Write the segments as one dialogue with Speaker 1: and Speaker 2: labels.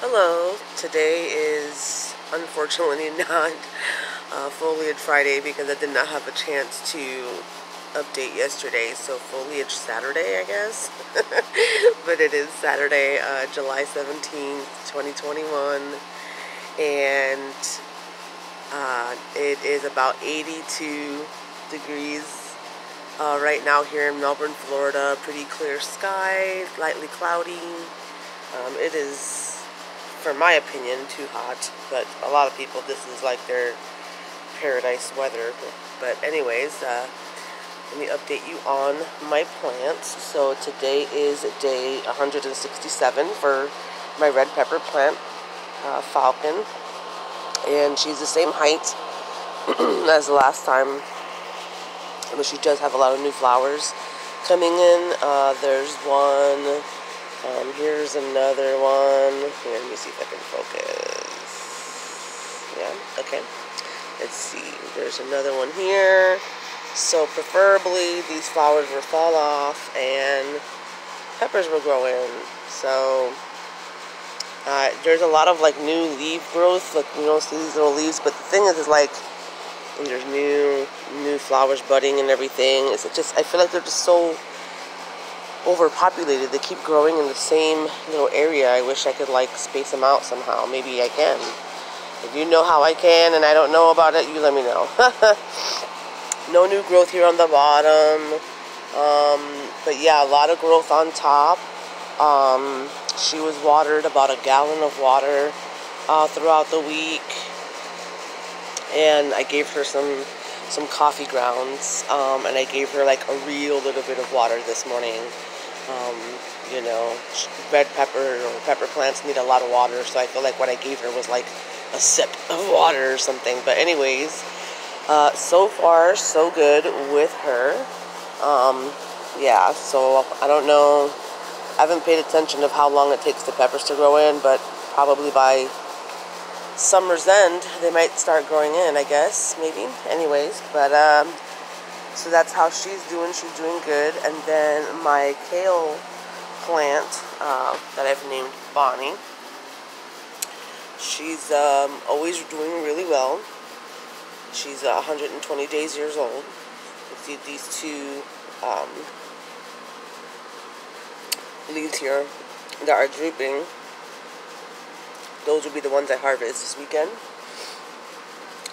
Speaker 1: Hello. Today is unfortunately not uh, Foliage Friday because I did not have a chance to update yesterday. So Foliage Saturday, I guess. but it is Saturday, uh, July 17th, 2021. And uh, it is about 82 degrees uh, right now here in Melbourne, Florida. Pretty clear sky, lightly cloudy. Um, it is for my opinion, too hot. But a lot of people, this is like their paradise weather. But anyways, uh, let me update you on my plants. So today is day 167 for my red pepper plant, uh, Falcon. And she's the same height as the last time. But she does have a lot of new flowers coming in. Uh, there's one um, here's another one. Here, let me see if I can focus. Yeah, okay. Let's see. There's another one here. So preferably these flowers will fall off and peppers will grow in. So uh, there's a lot of like new leaf growth. Like you don't see these little leaves, but the thing is, is like there's new new flowers budding and everything. It's just I feel like they're just so overpopulated. They keep growing in the same little area. I wish I could like space them out somehow. Maybe I can. If you know how I can and I don't know about it, you let me know. no new growth here on the bottom. Um, but yeah, a lot of growth on top. Um, she was watered about a gallon of water uh, throughout the week. And I gave her some some coffee grounds um, and I gave her like a real little bit of water this morning. Um, you know, red pepper or pepper plants need a lot of water, so I feel like what I gave her was like a sip of water or something. But anyways, uh, so far so good with her. Um, yeah, so I don't know. I haven't paid attention of how long it takes the peppers to grow in, but probably by summer's end they might start growing in. I guess maybe. Anyways, but um, so that's how she's doing. She's doing good. And then my kale plant uh, that I've named Bonnie. She's um, always doing really well. She's uh, 120 days years old. You see these two um, leaves here that are drooping. Those will be the ones I harvest this weekend.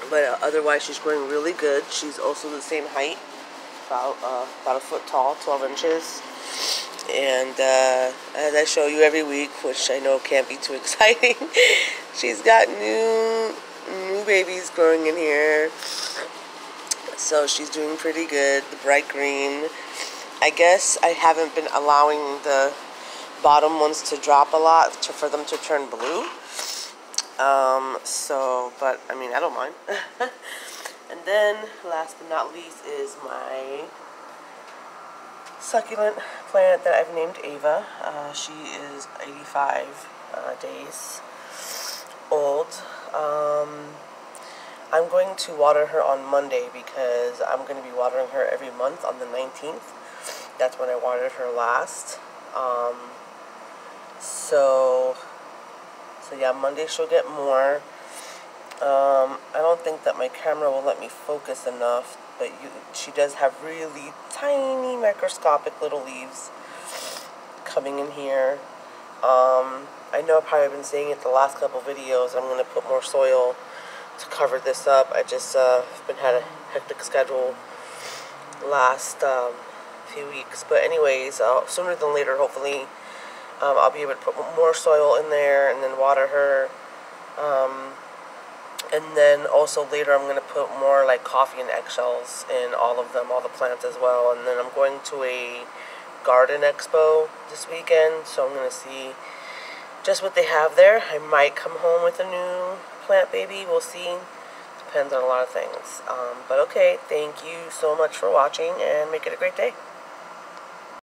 Speaker 1: But uh, otherwise, she's growing really good. She's also the same height about uh, about a foot tall, 12 inches. And uh, as I show you every week, which I know can't be too exciting, she's got new new babies growing in here. So she's doing pretty good. The bright green. I guess I haven't been allowing the bottom ones to drop a lot to, for them to turn blue. Um, so, but I mean, I don't mind. And then, last but not least, is my succulent plant that I've named Ava. Uh, she is 85 uh, days old. Um, I'm going to water her on Monday because I'm going to be watering her every month on the 19th. That's when I watered her last. Um, so, so yeah, Monday she'll get more. Um, I don't think that my camera will let me focus enough, but you, she does have really tiny microscopic little leaves coming in here. Um, I know I've probably been saying it the last couple videos. I'm going to put more soil to cover this up. I just uh, been had a hectic schedule last um, few weeks. But anyways, uh, sooner than later, hopefully, um, I'll be able to put more soil in there and then water her. Um, and then also later I'm going to put more like coffee and eggshells in all of them, all the plants as well. And then I'm going to a garden expo this weekend, so I'm going to see just what they have there. I might come home with a new plant baby. We'll see. Depends on a lot of things. Um, but okay, thank you so much for watching and make it a great day.